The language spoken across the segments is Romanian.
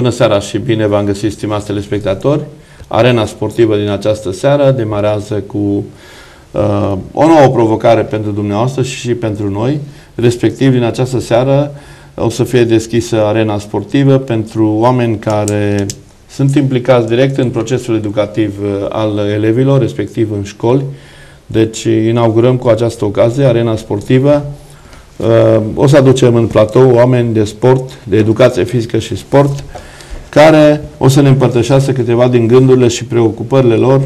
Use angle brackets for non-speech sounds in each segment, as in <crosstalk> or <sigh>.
Bună seara și bine v-am găsit, stimați telespectatori. Arena sportivă din această seară demarează cu uh, o nouă provocare pentru dumneavoastră și, și pentru noi. Respectiv, din această seară o să fie deschisă arena sportivă pentru oameni care sunt implicați direct în procesul educativ uh, al elevilor, respectiv în școli. Deci inaugurăm cu această ocazie arena sportivă Uh, o să aducem în platou oameni de sport, de educație fizică și sport, care o să ne împărtășească câteva din gândurile și preocupările lor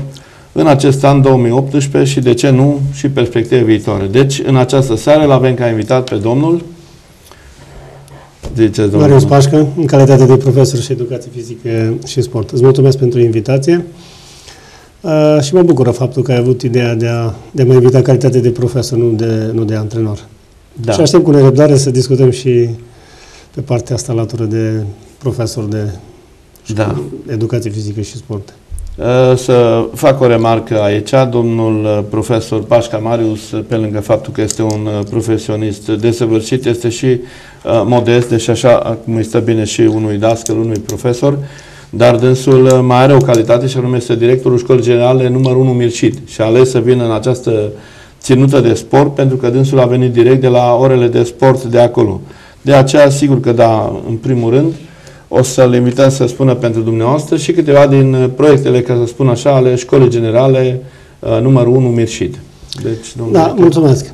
în acest an 2018 și, de ce nu, și perspective viitoare. Deci, în această seară, l-avem ca invitat pe domnul Ziceți, domnul. Marius Pașcă, în calitate de profesor și educație fizică și sport. Îți mulțumesc pentru invitație uh, și mă bucură faptul că ai avut ideea de a, de a mă invita în calitate de profesor, nu de, nu de antrenor. Da. Și aștept cu nerăbdare să discutăm și pe partea asta alături de profesor de da. educație fizică și sport. Uh, să fac o remarcă aici, domnul uh, profesor Pașca Marius, uh, pe lângă faptul că este un profesionist desăvârșit, este și modest, deci așa cum îi stă bine și unui dascăl, unui profesor, dar dânsul mai are o calitate și anume este directorul școlii generale numărul 1 Mircit și a ales să vină în această uh, ținută de sport, pentru că dânsul a venit direct de la orele de sport de acolo. De aceea, sigur că da, în primul rând, o să-l invităm să spună pentru dumneavoastră și câteva din proiectele, ca să spun așa, ale școlii generale uh, numărul 1 Mirșid. Deci, da, director. mulțumesc.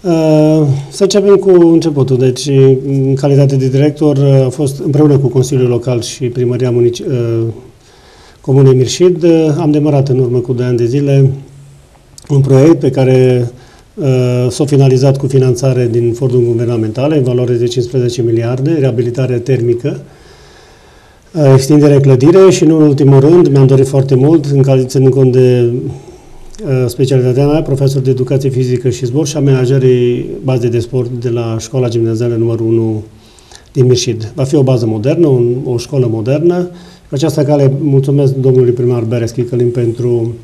Uh, să începem cu începutul. Deci, în calitate de director, uh, a fost împreună cu Consiliul Local și Primăria Munici, uh, Comunei Mirșid. Uh, am demarat în urmă cu 2 ani de zile un proiect pe care uh, s-a finalizat cu finanțare din fonduri guvernamentale în valoare de 15 miliarde, reabilitare termică, uh, extindere clădire și, nu în ultimul rând, mi-am dorit foarte mult, în care ținând cont de uh, specialitatea mea, profesor de educație fizică și sport și amenajării baze de sport de la școala gimnazială numărul 1 din Mirșid. Va fi o bază modernă, un, o școală modernă. Pe această cale mulțumesc domnului primar Bereschi Călim pentru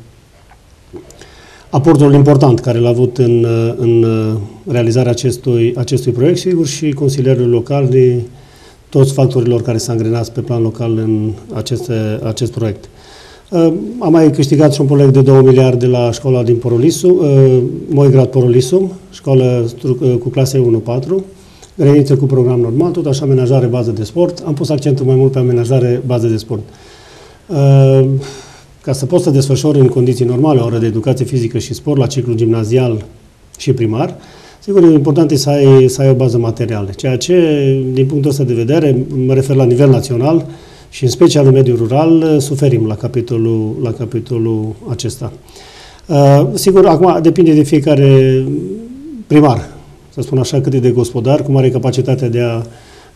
aportul important care l-a avut în, în realizarea acestui, acestui proiect, sigur, și consilierii locali, toți factorilor care s-au angrenat pe plan local în aceste, acest proiect. Uh, am mai câștigat și un proiect de 2 miliarde la școala din Porolisu, uh, Moigrad Porolisu, școală uh, cu clase 1-4, grădiniță cu program normal, tot așa amenajare bază de sport. Am pus accentul mai mult pe amenajare bază de sport ca să poți să desfășori în condiții normale o oră de educație fizică și sport la ciclu gimnazial și primar, sigur, e important să ai, să ai o bază materială. Ceea ce, din punctul ăsta de vedere, mă refer la nivel național și în special în mediul rural, suferim la capitolul, la capitolul acesta. Uh, sigur, acum depinde de fiecare primar, să spun așa, cât de gospodar, cum are capacitatea de a,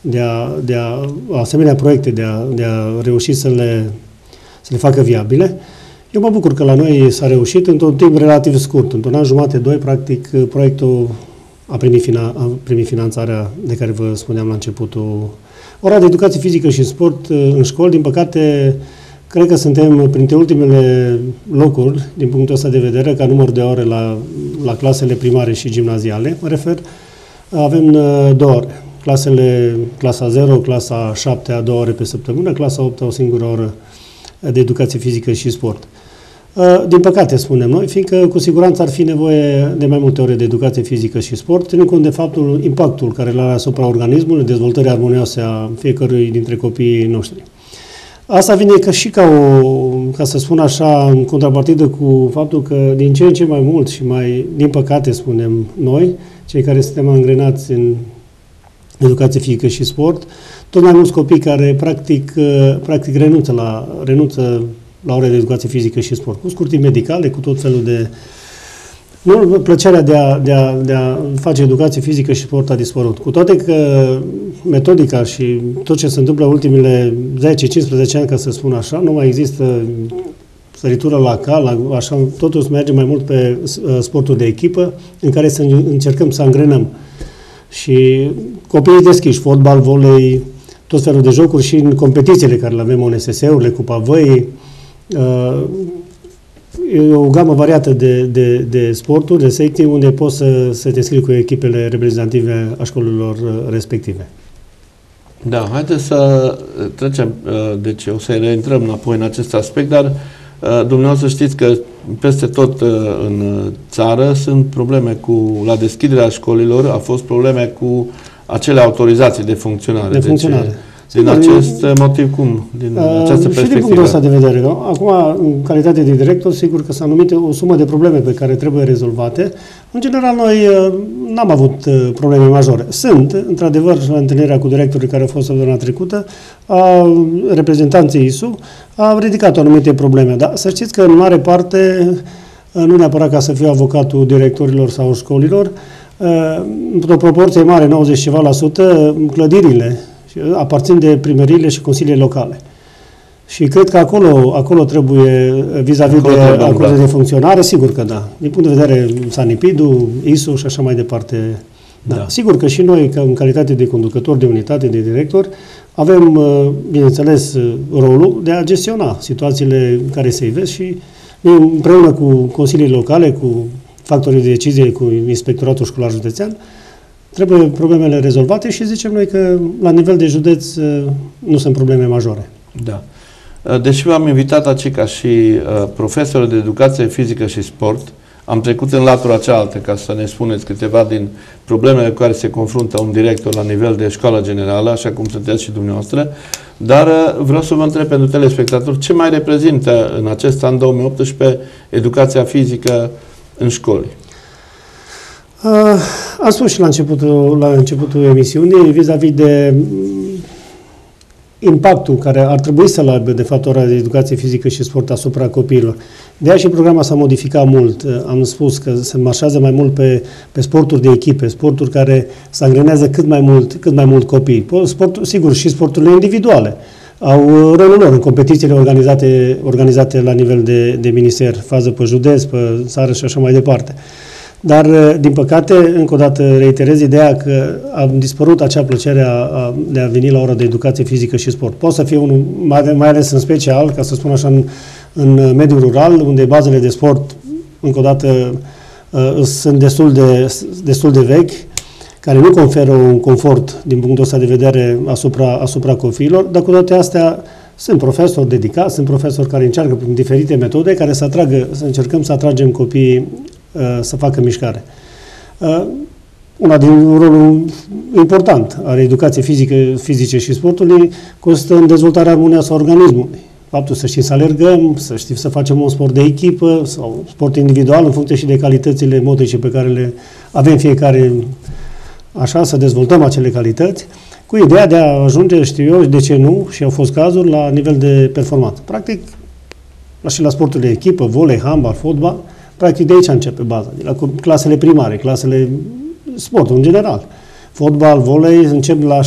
de a, de a asemenea proiecte, de a, de a reuși să le să le facă viabile. Eu mă bucur că la noi s-a reușit într-un timp relativ scurt. Într-un an jumate, doi, practic, proiectul a primit, fina, a primit finanțarea de care vă spuneam la începutul. Ora de educație fizică și sport uh, în școli, din păcate, cred că suntem printre ultimele locuri, din punctul ăsta de vedere, ca număr de ore la, la clasele primare și gimnaziale, mă refer. Avem uh, două ore. Clasele, clasa 0, clasa 7 a două ore pe săptămână, clasa 8 o singură oră de educație fizică și sport. Uh, din păcate, spunem noi, fiindcă cu siguranță ar fi nevoie de mai multe ore de educație fizică și sport, ținând cont de faptul, impactul care îl are asupra organismului, dezvoltării armonioase a fiecărui dintre copiii noștri. Asta vine ca și ca o, ca să spun așa, în contrapartidă cu faptul că din ce în ce mai mult și mai, din păcate, spunem noi, cei care suntem angrenați în educație fizică și sport, tot mai mulți copii care practic, uh, practic renunță, la, renunță la ore de educație fizică și sport, cu scurtimi medicale, cu tot felul de... Nu, plăcerea de a, de, a, de a face educație fizică și sport a dispărut. Cu toate că metodica și tot ce se întâmplă în ultimile 10-15 ani, ca să spun așa, nu mai există săritură la cal, la, așa, totul merge mai mult pe uh, sportul de echipă, în care să încercăm să angrenăm. Și copiii deschiși, fotbal, volei, tot felul de jocuri și în competițiile care le avem, ONSS-urile, Cupa Văii, uh, e o gamă variată de, de, de sporturi, de secții, unde poți să, să te scrii cu echipele reprezentative a școlilor uh, respective. Da, haideți să trecem, deci o să reintrăm înapoi în acest aspect, dar dumneavoastră știți că peste tot în țară sunt probleme cu, la deschiderea școlilor, a fost probleme cu acele autorizații de funcționare. De funcționare. Deci, din acest motiv, cum? Din uh, această perspectivă? Și din punctul ăsta de vedere. Nu? Acum, în calitate de director, sigur că s-au numit o sumă de probleme pe care trebuie rezolvate. În general, noi uh, n-am avut uh, probleme majore. Sunt, într-adevăr, la întâlnirea cu directorii care a fost săptămâna trecută, a reprezentanții ISU, a ridicat anumite probleme. Dar să știți că, în mare parte, nu neapărat ca să fiu avocatul directorilor sau școlilor, într-o proporție mare, 90 ceva la sută, clădirile aparțin de primăriile și consiliile locale. Și cred că acolo, acolo trebuie, vis-a-vis -vis de acordul de funcționare, sigur că da. Din punct de vedere Sanipidu, ISU și așa mai departe. Da. da. Sigur că și noi, ca în calitate de conducător de unitate, de director, avem, uh, bineînțeles, uh, rolul de a gestiona situațiile care se ivesc și împreună cu consiliile locale, cu factorii de decizie, cu inspectoratul școlar județean, Trebuie problemele rezolvate și zicem noi că la nivel de județ uh, nu sunt probleme majore. Da. Uh, deși v-am invitat aici ca și uh, profesor de educație fizică și sport, am trecut în latura cealaltă ca să ne spuneți câteva din problemele cu care se confruntă un director la nivel de școală generală, așa cum sunteți și dumneavoastră, dar vreau să vă întreb pentru telespectatori ce mai reprezintă în acest an 2018 educația fizică în școli. Uh, am spus și la începutul, la începutul emisiunii vis-a-vis -vis de mm, impactul care ar trebui să-l aibă, de fapt, ora de educație fizică și sport asupra copiilor. De aia și programa s-a modificat mult. Am spus că se marșează mai mult pe, pe sporturi de echipe, sporturi care se angrenează cât mai mult, cât mai mult copii. Sport, sigur, și sporturile individuale au rolul lor în competițiile organizate, organizate la nivel de, de minister, fază pe județ, pe țară și așa mai departe. Dar, uh, din păcate, încă o dată reiterez ideea că a dispărut acea plăcere a, a, de a veni la ora de educație fizică și sport. Poate să fie unul, mai, mai ales în special, ca să spun așa, în, în mediul rural, unde bazele de sport, încă o dată, uh, sunt destul de, destul de vechi, care nu conferă un confort din punctul ăsta de vedere asupra, asupra copiilor, dar cu toate astea sunt profesori dedicați, sunt profesori care încearcă prin diferite metode care să, atragă, să încercăm să atragem copiii Uh, să facă mișcare. Uh, una din rolul important al educației fizică, fizice și sportului constă în dezvoltarea armonioasă a organismului. Faptul să știm să alergăm, să știm să facem un sport de echipă sau sport individual în funcție și de calitățile motrice pe care le avem fiecare, așa, să dezvoltăm acele calități, cu ideea de a ajunge, știu eu, de ce nu, și au fost cazuri, la nivel de performanță. Practic, și la sporturile de echipă, volei, handbal, fotbal, Practic de aici începe baza, de la clasele primare, clasele sportul în general. Fotbal, volei încep la 6-7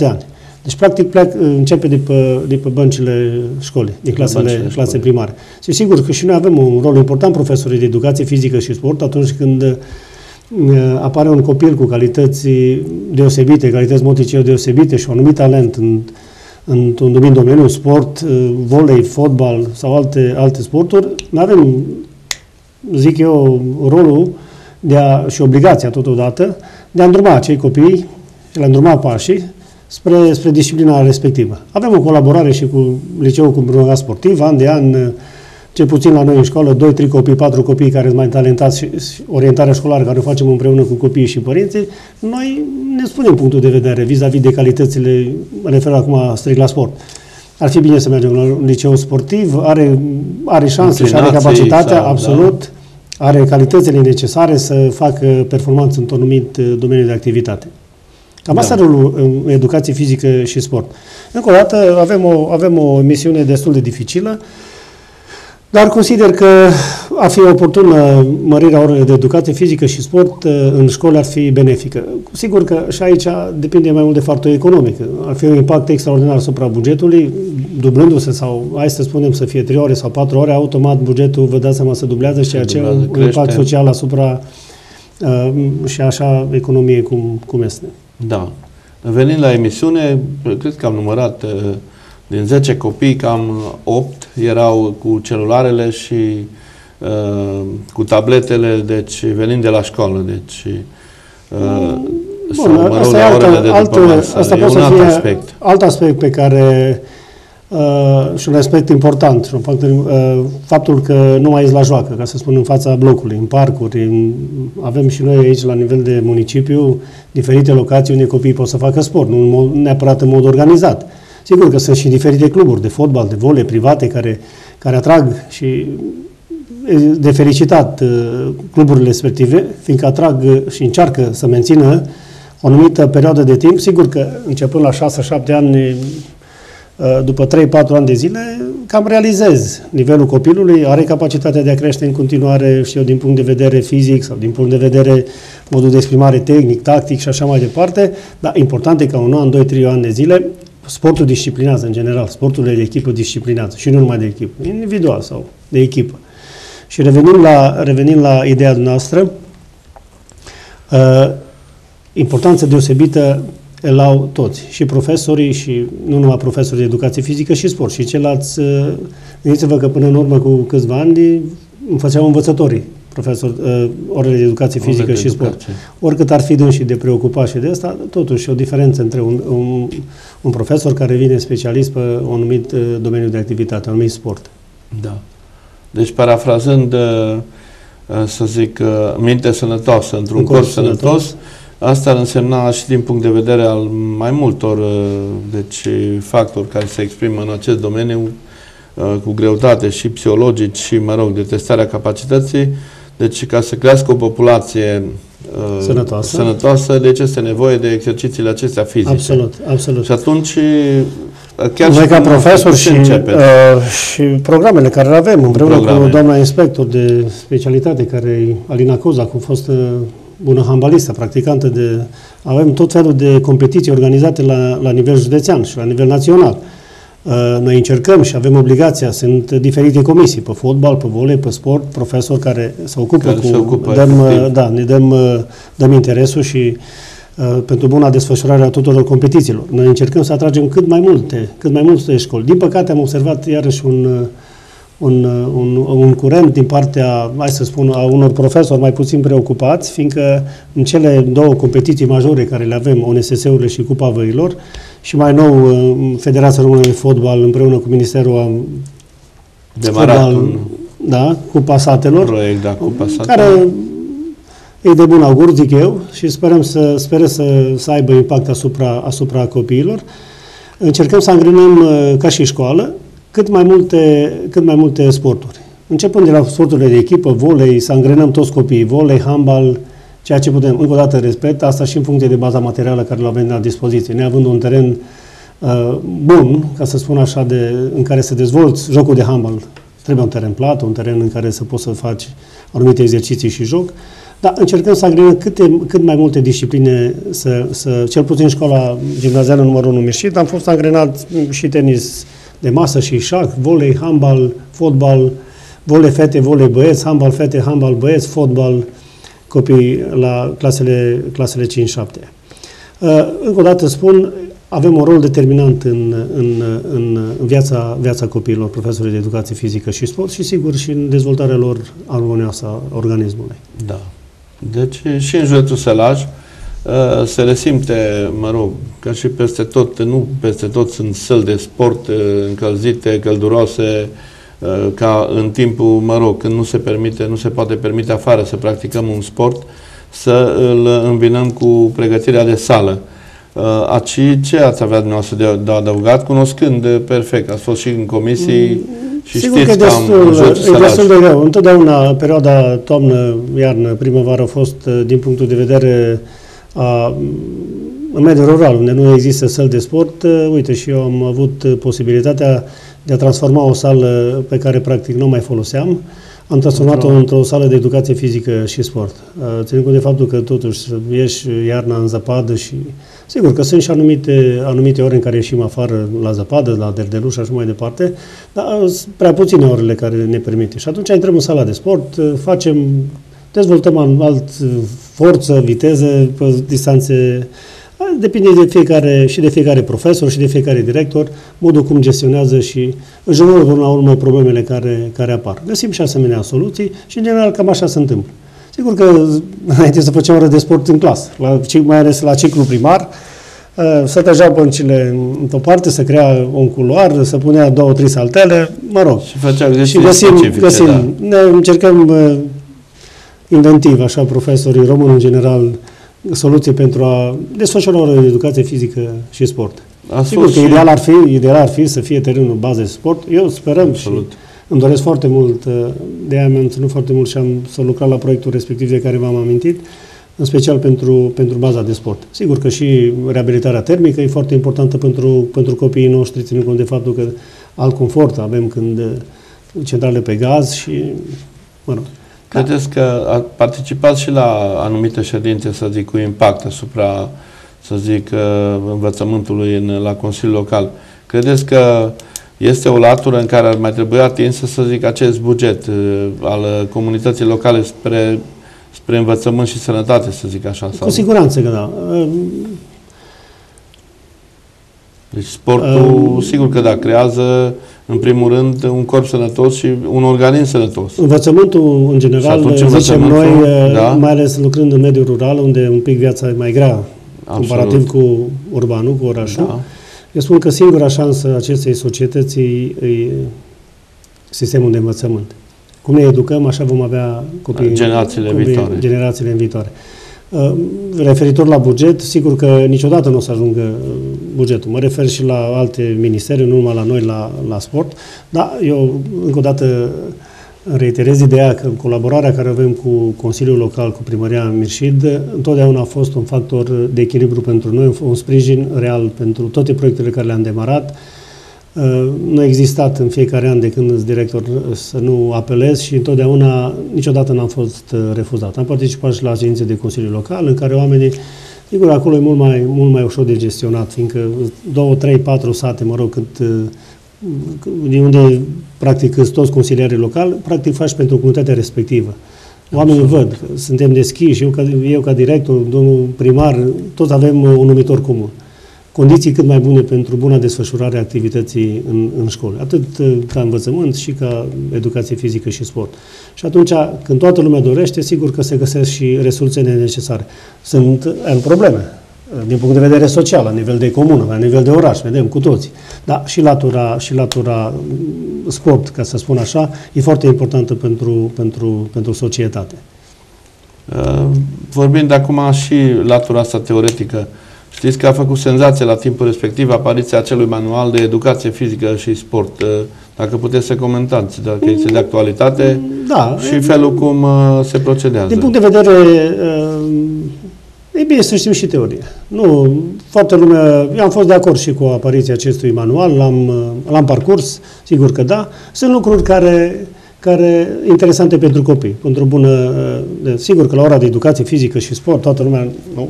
ani. Deci, practic, plec, începe de pe, de pe băncile școlii, din clasele, clase primare. Și sigur că și noi avem un rol important, profesorii de educație fizică și sport, atunci când uh, apare un copil cu calități deosebite, calități motrice deosebite și un anumit talent în, într-un domeniu, sport, uh, volei, fotbal sau alte, alte sporturi, nu avem zic eu, rolul de a, și obligația totodată de a îndruma acei copii și le îndruma pașii spre, spre disciplina respectivă. Avem o colaborare și cu liceul cu Brunăgat Sportiv, an de an, ce puțin la noi în școală, 2-3 copii, 4 copii care sunt mai talentați și orientarea școlară care o facem împreună cu copiii și părinții, noi ne spunem punctul de vedere vis-a-vis -vis de calitățile, mă refer acum strict la sport. Ar fi bine să mergem la un liceu sportiv, are, are șanse și are capacitatea, sau, absolut, da are calitățile necesare să facă performanță într-un anumit uh, domeniu de activitate. Cam da. asta e rolul uh, educației fizică și sport. Încă o dată, avem o, avem o misiune destul de dificilă, dar consider că a fi oportună mărirea orelor de educație fizică și sport uh, în școli ar fi benefică. Sigur că și aici depinde mai mult de factor economic. Ar fi un impact extraordinar asupra bugetului, dublându-se sau, hai să spunem, să fie 3 ore sau 4 ore, automat bugetul, vă dați seama, să dublează și aceea un crește. impact social asupra uh, și așa economiei cum, cum este. Da. Venind la emisiune, cred că am numărat uh, din 10 copii, cam 8 erau cu celularele și uh, cu tabletele, deci venind de la școală. Deci, uh, Bun, sau, mă rog, la altă, orele de altă, după masă. Asta e un alt aspect. Alt aspect pe care uh, și un aspect important, și un factor, uh, faptul că nu mai ești la joacă, ca să spun, în fața blocului, în parcuri. În, avem și noi aici, la nivel de municipiu, diferite locații unde copiii pot să facă sport, nu în mod, neapărat în mod organizat. Sigur că sunt și diferite cluburi de fotbal, de vole private care, care atrag și de felicitat uh, cluburile respective, fiindcă atrag și încearcă să mențină o anumită perioadă de timp. Sigur că începând la 6-7 ani, uh, după 3-4 ani de zile, cam realizez nivelul copilului, are capacitatea de a crește în continuare, știu, din punct de vedere fizic sau din punct de vedere modul de exprimare tehnic, tactic și așa mai departe, dar important e ca un an, 2-3 ani de zile, sportul disciplinează în general, sportul de echipă disciplinează și nu numai de echipă, individual sau de echipă. Și revenim la, revenim la ideea noastră, uh, importanță deosebită îl au toți, și profesorii, și nu numai profesorii de educație fizică și sport, și ceilalți, uh, gândiți-vă că până în urmă cu câțiva ani îmi făceau învățătorii, profesor, uh, orele de educație fizică Orele și sport. Oricât ar fi dânsi de preocupat și de asta, totuși o diferență între un, un, un profesor care vine specialist pe un anumit uh, domeniu de activitate, un anumit sport. Da. Deci, parafrazând, uh, uh, să zic, uh, minte sănătoasă într-un corp, corp sănătos, sănătos, asta ar însemna și din punct de vedere al mai multor deci, factori care se exprimă în acest domeniu cu greutate și psihologici și, mă rog, de testarea capacității. Deci, ca să crească o populație sănătoasă. sănătoasă, deci este nevoie de exercițiile acestea fizice. Absolut, absolut. Și atunci Chiar Noi ca profesor și, uh, și programele care le avem împreună Programe. cu doamna inspector de specialitate care e Alina Coza, cum fost uh, bună handbalistă, practicantă de... Avem tot felul de competiții organizate la, la nivel județean și la nivel național. Uh, noi încercăm și avem obligația, sunt diferite comisii, pe fotbal, pe volei, pe sport, profesori care se ocupă care cu... Se ocupă dăm, uh, da, ne dăm, uh, dăm interesul și uh, Uh, pentru buna desfășurare a tuturor competițiilor. Noi încercăm să atragem cât mai multe, cât mai multe școli. Din păcate am observat iarăși un, uh, un, uh, un, un curent din partea, hai să spun, a unor profesori mai puțin preocupați, fiindcă în cele două competiții majore care le avem, ONSS-urile și Cupa Văilor, și mai nou Federația Română de Fotbal împreună cu Ministerul Demarat Fotbal, un da, Cupa Satelor, proiect, da, Cupa Satelor, care e de bun augur, zic eu, și sperăm să, speră să, să aibă impact asupra, asupra copiilor. Încercăm să angrenăm, uh, ca și școală, cât mai multe, cât mai multe sporturi. Începând de la sporturile de echipă, volei, să angrenăm toți copiii, volei, handbal, ceea ce putem. Încă o dată respect, asta și în funcție de baza materială care le avem la dispoziție. Neavând un teren uh, bun, ca să spun așa, de, în care să dezvolți jocul de handbal, trebuie un teren plat, un teren în care să poți să faci anumite exerciții și joc. Dar încercăm să agregăm câte, cât mai multe discipline, să, să, cel puțin școala gimnazială numărul 1 Mirșit, am fost angrenat și tenis de masă și șah, volei, handbal, fotbal, vole fete, vole băieți, handbal fete, handbal băieți, fotbal copii la clasele, clasele 5-7. Uh, încă o dată spun, avem un rol determinant în, în, în, în viața, viața copiilor, profesorii de educație fizică și sport și, sigur, și în dezvoltarea lor armonioasă a organismului. Da. Deci și în județul Sălaj uh, se resimte, mă rog, ca și peste tot, nu peste tot sunt săli de sport uh, încălzite, călduroase, uh, ca în timpul, mă rog, când nu se permite, nu se poate permite afară să practicăm un sport, să îl îmbinăm cu pregătirea de sală. Aci ce ați avea dumneavoastră de, de adăugat, cunoscând perfect, ați fost și în comisii mm și Sigur că e destul, e destul de greu. Întotdeauna perioada toamnă, iarnă, primăvară a fost, uh, din punctul de vedere a, în mediul rural, unde nu există săl de sport, uh, uite, și eu am avut uh, posibilitatea de a transforma o sală pe care practic nu mai foloseam, am transformat-o într-o sală de educație fizică și sport. Ținând cont de faptul că totuși ieși iarna în zăpadă și Sigur că sunt și anumite, anumite ore în care ieșim afară la zăpadă, la derdeluș și așa mai departe, dar sunt prea puține orele care ne permite. Și atunci intrăm în sala de sport, facem, dezvoltăm alt forță, viteză, pe distanțe Depinde de fiecare, și de fiecare profesor și de fiecare director, modul cum gestionează și își rezolvă până la urmă problemele care, care apar. Găsim și asemenea soluții și, în general, cam așa se întâmplă. Sigur că <laughs> înainte să făceam oră de sport în clasă, la, mai ales la ciclu primar, uh, să tăjea băncile într-o parte, să crea un culoar, să punea două, trei saltele, mă rog. Și făcea și găsim, specifice, găsim da. ne încercăm uh, inventiv, așa, profesorii români în general, soluție pentru a desfășura o educație fizică și sport. A Sigur fost că și- ideal ar, fi, ideal ar fi să fie terenul bază de sport. Eu sperăm Absolut. și îmi doresc foarte mult, uh, de aia mi-am ținut foarte mult și am să lucrat la proiectul respectiv de care v-am amintit, în special pentru, pentru baza de sport. Sigur că și reabilitarea termică e foarte importantă pentru, pentru copiii noștri, ținând cont de faptul că alt confort avem când uh, centrale pe gaz și, mă rog, Credeți că a participat și la anumite ședințe, să zic, cu impact asupra, să zic, uh, învățământului în, la Consiliul Local. Credeți că este o latură în care ar mai trebui atinsă, să zic, acest buget uh, al comunității locale spre, spre învățământ și sănătate, să zic așa? cu siguranță că da. Uh, Deci sportul, Um, sigur că da, creează, în primul rând, un corp sănătos și un organism sănătos. Învățământul, în Și general, atunci zicem învățământul, noi, da. mai ales lucrând în mediul rural, unde un pic viața e mai grea, comparativ cu urbanul, cu orașul, Da. Eu spun că singura șansă acestei societăți e sistemul de învățământ. Cum ne educăm, așa vom avea copii, Generațiile copii- viitoare. generațiile în viitoare. Uh, Referitor la buget, sigur că niciodată nu o să ajungă uh, bugetul. Mă refer și la alte ministere, nu numai la noi, la, la sport. Dar eu, încă o dată, reiterez ideea că colaborarea care avem cu Consiliul Local, cu Primăria Mirșid, întotdeauna a fost un factor de echilibru pentru noi, un sprijin real pentru toate proiectele care le-am demarat. Uh, Nu a existat în fiecare an de când sunt director uh, să nu apelez și întotdeauna, niciodată n-am fost uh, refuzat. Am participat și la ședințe de Consiliu Local în care oamenii, sigur, acolo e mult mai, mult mai ușor de gestionat, fiindcă două, trei, patru sate, mă rog, cât, uh, de unde practic sunt toți consilierii locali, practic faci pentru comunitatea respectivă. Oamenii Absolut. văd, că suntem deschiși, eu ca, eu ca director, domnul primar, toți avem uh, un numitor comun condiții cât mai bune pentru buna desfășurare a activității în, în școli, atât uh, ca învățământ și ca educație fizică și sport. Și atunci, când toată lumea dorește, sigur că se găsesc și resursele necesare. Sunt uh, probleme, uh, din punct de vedere social, la nivel de comună, la nivel de oraș, vedem cu toții. Da, și latura, și latura mm, sport, ca să spun așa, e foarte importantă pentru, pentru, pentru societate. Uh, Vorbind acum și latura asta teoretică, știți că a făcut senzație la timpul respectiv apariția acelui manual de educație fizică și sport. Uh, Dacă puteți să comentați, dacă este de actualitate Da, și felul cum uh, se procedează. Din punct de vedere, uh, e bine să știm și teorie. Nu, foarte lume, eu am fost de acord și cu apariția acestui manual, l-am, uh, l-am parcurs, sigur că da. Sunt lucruri care, care interesante pentru copii, pentru o bună, uh, de- sigur că la ora de educație fizică și sport, toată lumea nu,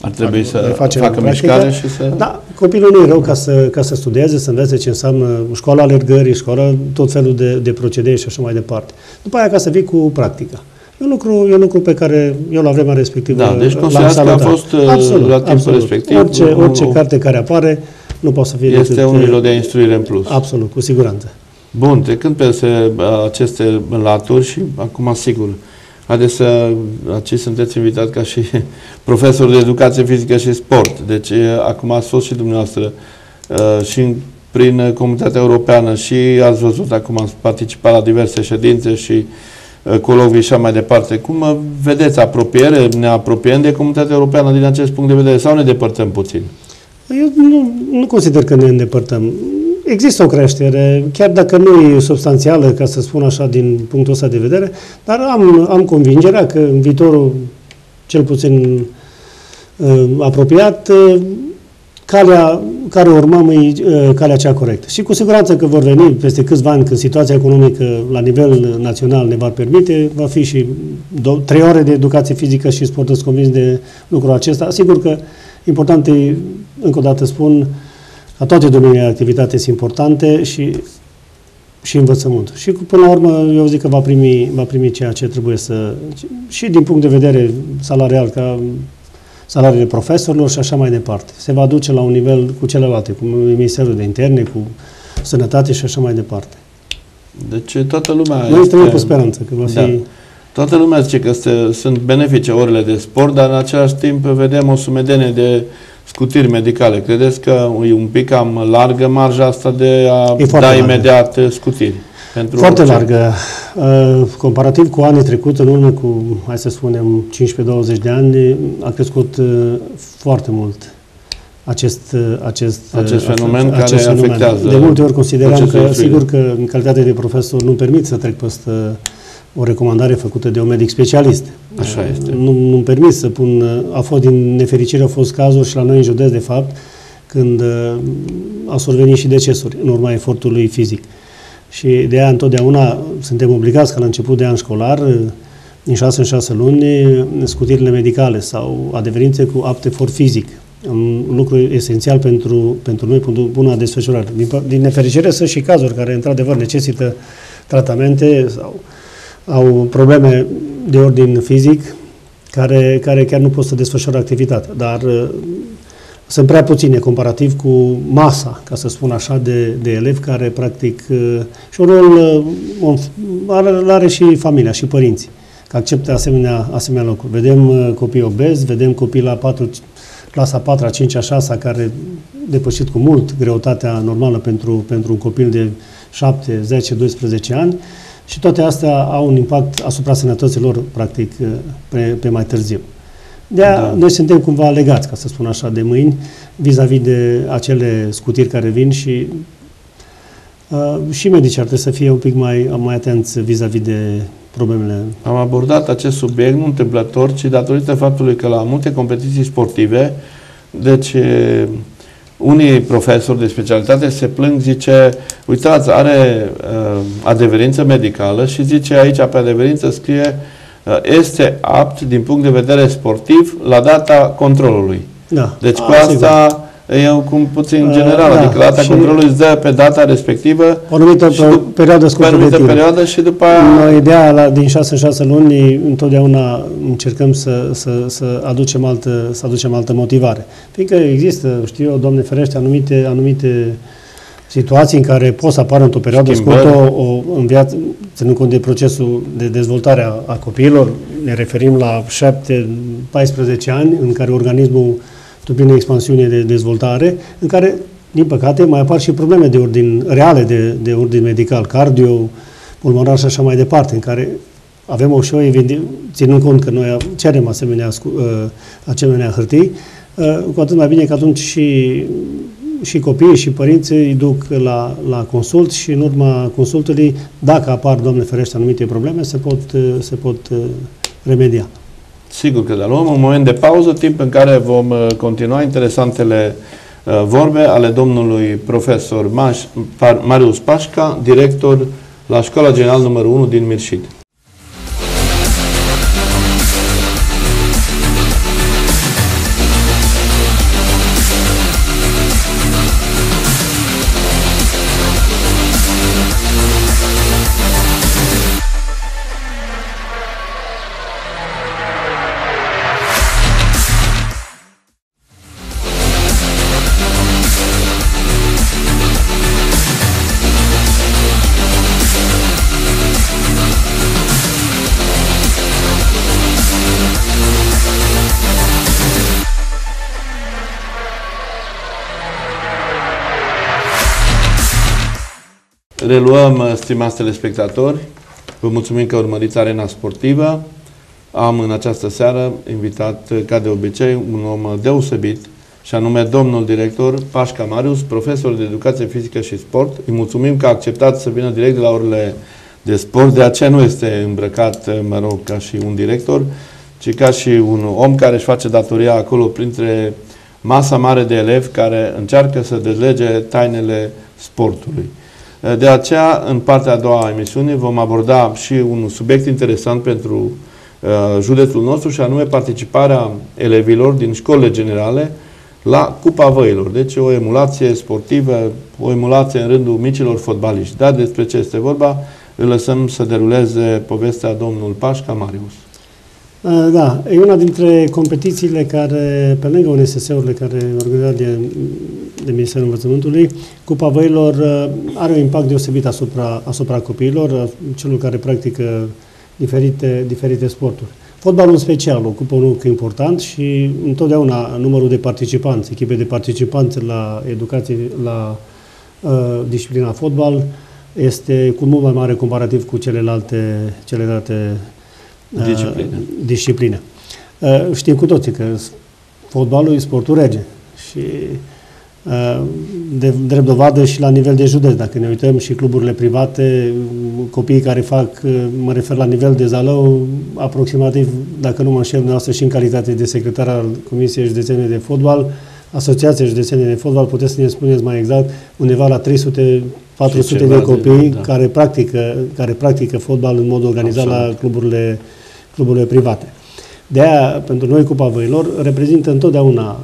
Ar trebui să le face facă în practică. mișcare și să... Da, copilul nu e rău ca să, ca să studieze, să învețe ce înseamnă școala alergării, școala, tot felul de, de procedee și așa mai departe. După aia ca să vii cu practica. E un lucru, e un lucru pe care eu la vremea respectivă Da, deci l-am considerați că a salutat. fost, uh, la timpul respectiv, Orice, un- orice un- carte care apare nu poate să fie Este decât, un mijloc de instruire în plus. Absolut, cu siguranță. Bun, trecând pe se- aceste laturi și acum sigur, haideți să, aici sunteți invitat ca și <laughs> profesor de educație fizică și sport. Deci e, acum ați fost și dumneavoastră uh, și în- prin comunitatea europeană și ați văzut acum ați participat la diverse ședințe și uh, colocvii și așa mai departe. Cum uh, vedeți apropiere? Ne apropiem de comunitatea europeană din acest punct de vedere sau ne depărtăm puțin? Eu nu, nu consider că ne îndepărtăm. Există o creștere, chiar dacă nu e substanțială, ca să spun așa, din punctul ăsta de vedere, dar am, am convingerea că în viitorul, cel puțin uh, apropiat, uh, calea care urmăm e uh, calea cea corectă. Și cu siguranță că vor veni peste câțiva ani, când situația economică la nivel național ne va permite, va fi și do- trei ore de educație fizică și sport, sunt convins de lucrul acesta. Sigur că important e, încă o dată spun, ca toate domeniile de activitate sunt importante și, și învățământul. Și cu- până la urmă, eu zic că va primi, va primi ceea ce trebuie să... Și din punct de vedere salarial, ca salariile profesorilor și așa mai departe. Se va duce la un nivel cu celelalte, cu Ministerul de Interne, cu sănătate și așa mai departe. Deci toată lumea Noi este- trăim cu speranță că va fi... Da. Toată lumea zice că este, sunt benefice orele de sport, dar în același timp vedem o sumedenie de scutiri medicale. Credeți că e un pic cam largă marja asta de a E foarte da largă. imediat scutiri? Pentru Foarte orice? largă. Uh, Comparativ cu anii trecut, în urmă cu, hai să spunem, 15-20 de ani, a crescut uh, foarte mult acest, uh, acest, Acest uh, fenomen care fenomen. afectează De multe ori consideram procesul că, insulinei. sigur că în calitate de profesor nu permit să trec peste o recomandare făcută de un medic specialist. Așa este. Nu, nu-mi permit să pun, uh, a fost din nefericire, au fost cazuri și la noi în județ, de fapt, când uh, au survenit și decesuri în urma efortului fizic. Și de aia întotdeauna suntem obligați ca la început de an școlar, din 6 în 6 luni, scutirile medicale sau adeverințe cu apt efort fizic. Un lucru esențial pentru, pentru noi, pentru buna desfășurare. Din, pă- din nefericire sunt și cazuri care, într-adevăr, necesită tratamente sau au probleme de ordin fizic care, care chiar nu pot să desfășoare activitatea. Dar uh, sunt prea puține comparativ cu masa, ca să spun așa, de, de elevi care practic uh, și un rol uh, un, are, are și familia și părinții, că acceptă asemenea, asemenea lucruri. Vedem uh, copii obezi, vedem copii la 4, clasa 4, a 5, a 6 care depășit cu mult greutatea normală pentru, pentru un copil de 7, 10, 12 ani și toate astea au un impact asupra sănătăților, practic, uh, pe, pe mai târziu. De a, Da. da. noi suntem cumva legați, ca să spun așa, de mâini, vis-a-vis de acele scutiri care vin și uh, și medicii ar trebui să fie un pic mai, mai atenți vis-a-vis de problemele. Am abordat acest subiect nu întâmplător, ci datorită faptului că la multe competiții sportive, deci e, unii profesori de specialitate se plâng, zice, uitați, are uh, adeverință medicală și zice aici pe adeverință scrie uh, este apt din punct de vedere sportiv la data controlului. Da. Deci A, cu asta e cum puțin Uh, general, da, adică data și- controlului îți dă pe data respectivă O anumită și pe- dup- perioadă pe scurtă de anumită timp. perioadă și după aia Noi, ideea la, din 6 în 6 luni, întotdeauna încercăm să, să, să, aducem altă, să aducem altă motivare. Fiindcă există, știu eu, Doamne ferește, anumite, anumite situații în care pot să apară într-o perioadă Schimbări. scurtă o, o, în viață, ținând cont de procesul de dezvoltare a, a copiilor, ne referim la 7-14 ani în care organismul întâmpină expansiune de dezvoltare, în care, din păcate, mai apar și probleme de ordin reale, de, de ordin medical, cardio, pulmonar și așa mai departe, în care avem o și o evident, ținând cont că noi cerem asemenea, scu- uh, asemenea hârtii, uh, cu atât mai bine că atunci și, și copiii și părinții îi duc la, la consult și în urma consultului, dacă apar, Doamne ferește, anumite probleme, se pot, uh, se pot uh, remedia. Sigur că da. Luăm un moment de pauză, timp în care vom uh, continua interesantele uh, vorbe ale domnului profesor Maș, Par- Marius Pașca, director la Școala Generală numărul 1 din Mirșid. Reluăm, uh, stimați telespectatori. Vă mulțumim că urmăriți Arena Sportivă. Am în această seară invitat, uh, ca de obicei, un om uh, deosebit, și anume domnul director Pașca Marius, profesor de educație fizică și sport. Îi mulțumim că a acceptat să vină direct de la orele de sport, de aceea nu este îmbrăcat, uh, mă rog, ca și un director, ci ca și un om care își face datoria acolo printre masa mare de elevi care încearcă să dezlege tainele sportului. De aceea, în partea a doua a emisiunii, vom aborda și un subiect interesant pentru uh, județul nostru și anume participarea elevilor din școlile generale la Cupa Văilor. Deci o emulație sportivă, o emulație în rândul micilor fotbaliști. Dar despre ce este vorba, îl lăsăm să deruleze povestea domnul Pașca Marius. Uh, Da, e una dintre competițiile care, pe lângă UNSS-urile care organizat de, de Ministerul Învățământului, Cupa Văilor uh, are un impact deosebit asupra, asupra copiilor, a celor care practică diferite, diferite sporturi. Fotbalul în special ocupă un loc important și întotdeauna numărul de participanți, echipe de participanți la educație, la uh, disciplina fotbal, este cu mult mai mare comparativ cu celelalte, celelalte uh, discipline. discipline. Uh, știm cu toții că fotbalul e sportul rege și uh, de drept dovadă și la nivel de județ. Dacă ne uităm și cluburile private, copiii care fac, uh, mă refer la nivel de Zalău, aproximativ, dacă nu mă înșel, noastră și în calitate de secretar al Comisiei Județene de Fotbal, Asociația Județene de Fotbal, puteți să ne spuneți mai exact, undeva la 300 400 de copii de, da. care, practică, care practică fotbal în mod organizat Absolut. la cluburile, cluburile private. De aia, pentru noi, Cupa Văilor reprezintă întotdeauna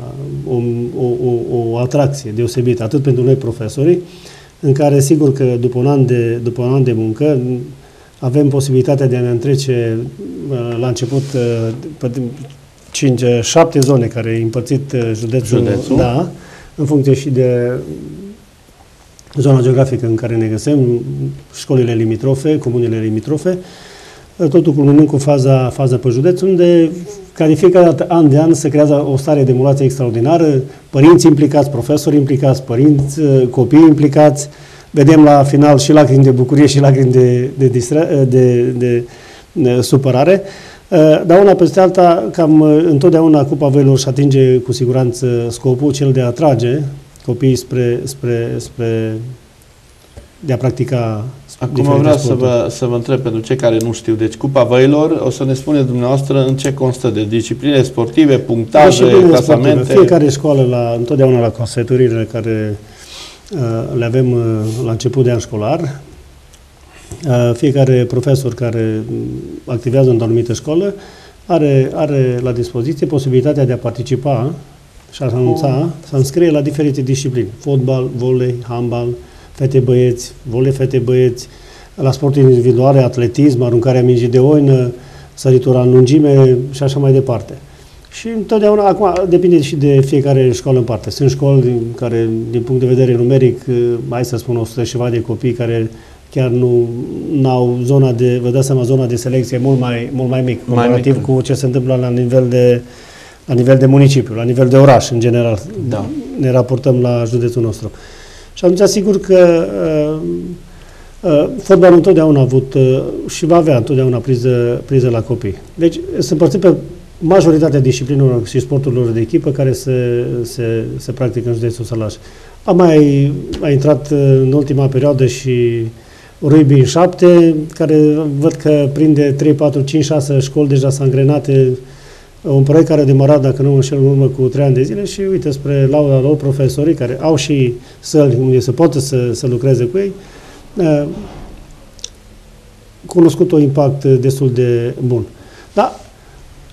o, o, o, o atracție deosebită, atât pentru noi profesorii, în care, sigur că după un an de, după un an de muncă, avem posibilitatea de a ne întrece uh, la început 5, uh, 7 zone care e împărțit uh, județul, județul, da, în funcție și de zona geografică în care ne găsim, școlile limitrofe, comunele limitrofe, totul culminând cu faza, faza pe județ, unde ca de fiecare an de an se creează o stare de emulație extraordinară, părinți implicați, profesori implicați, părinți, copii implicați, vedem la final și lacrimi de bucurie și lacrimi de, de, distra, de, de, de, de supărare. Dar una peste alta, cam întotdeauna Cupa Văilor și atinge cu siguranță scopul, cel de a atrage copiii spre, spre, spre de a practica Acum vreau să vă, să vă întreb pentru cei care nu știu. Deci Cupa Văilor, o să ne spuneți dumneavoastră în ce constă de discipline sportive, punctaje, discipline clasamente. Sportive. Fiecare școală, la, întotdeauna la consăturile care uh, le avem uh, la început de an școlar, uh, fiecare profesor care activează în o anumită școală are, are la dispoziție posibilitatea de a participa și a anunța, să înscrie la diferite discipline. Fotbal, volei, handbal, fete băieți, volei fete băieți, la sporturi individuale, atletism, aruncarea mingii de oină, săritura în lungime și așa mai departe. Și întotdeauna, acum, depinde și de fiecare școală în parte. Sunt școli care, din punct de vedere numeric, mai să spun 100 și ceva de copii care chiar nu au zona de, vă dați seama, zona de selecție mult mai, mult mai mic, comparativ cu ce se întâmplă la nivel de la nivel de municipiu, la nivel de oraș în general. Da. Ne raportăm la județul nostru. Și atunci, sigur că uh, uh, fotbalul întotdeauna a avut uh, și va avea întotdeauna priză, priză la copii. Deci, sunt împărțit pe majoritatea disciplinelor și sporturilor de echipă care se, se, se practică în județul Sălaș. A mai a intrat uh, în ultima perioadă și rugby în șapte, care văd că prinde 3, 4, 5, 6 școli deja s-a angrenate un proiect care a demarat, dacă nu înșel, în urmă cu trei ani de zile și uite, spre lauda lor, profesorii care au și săli unde se poate să, să lucreze cu ei, uh, cunoscut un impact destul de bun. Da,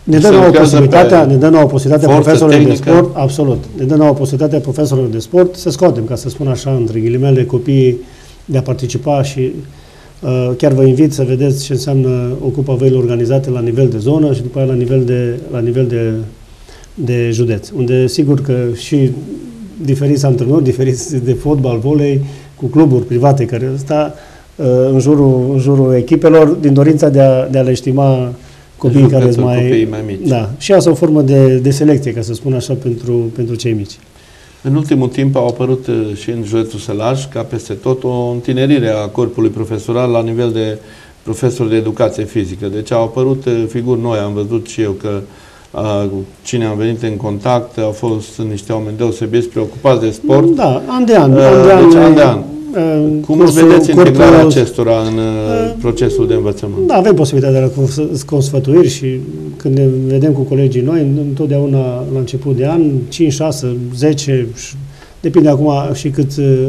ne dă nouă posibilitatea, ne dă nouă posibilitatea profesorilor de sport, absolut, ne dă nouă posibilitatea profesorilor de sport să scoatem, ca să spun așa, între ghilimele, copiii de a participa și Uh, chiar vă invit să vedeți ce înseamnă ocupa văile organizate la nivel de zonă și după aia la nivel de, la nivel de, de județ, unde sigur că și diferiți antrenori, diferiți de fotbal, volei, cu cluburi private care sta uh, în jurul, în jurul echipelor din dorința de a, de a le estima copiii care sunt mai, mai mici. Da, și asta o formă de, de selecție, ca să spun așa, pentru, pentru cei mici. În ultimul timp au apărut uh, și în județul Sălaj, ca peste tot, o întinerire a corpului profesoral la nivel de profesor de educație fizică. Deci au apărut uh, figuri noi, am văzut și eu că a, uh, cine am venit în contact au fost niște oameni deosebiți preocupați de sport. Da, an de an. An de an, deci, an, de an. Cum cursul, vedeți integrarea cursul, acestora în uh, procesul de învățământ? Da, avem posibilitatea de a consfătuiri și când ne vedem cu colegii noi, întotdeauna la început de an, 5, 6, 10, depinde acum și cât uh,